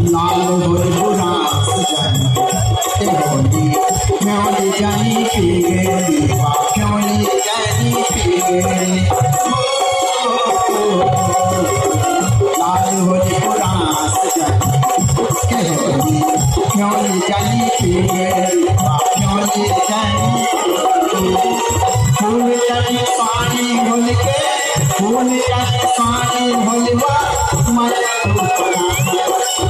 लाल भोरी बुरा जानी क्यों ले जानी पी गई क्यों ले जानी पी गई लाल भोरी बुरा जानी क्यों ले जानी पी गई क्यों ले जानी फूल जानी पानी भूल के फूल जानी पानी भूलवा मत तू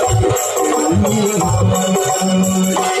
Allah'ım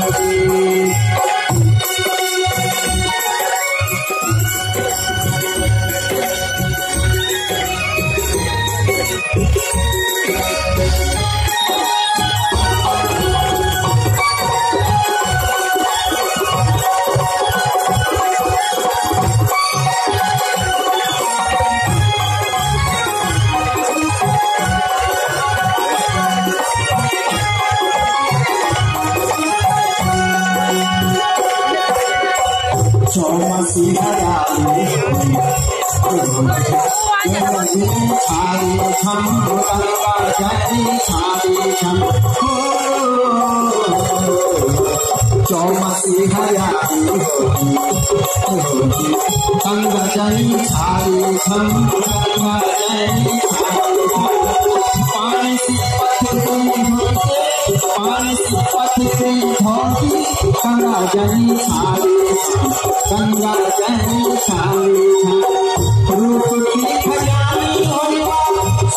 छम गंगा जरी छाली छम चौमासी पति से धोती गंगा जनी खाली गंगा जनी खाली रूप की खजानी होली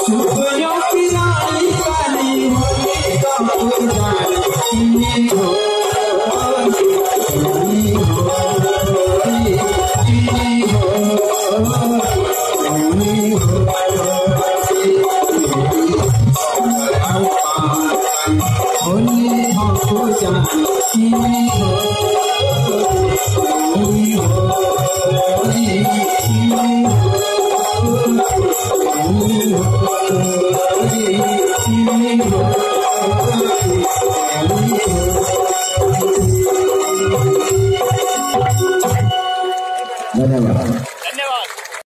सूर्यों की रानी काली होली गंगा जानी होली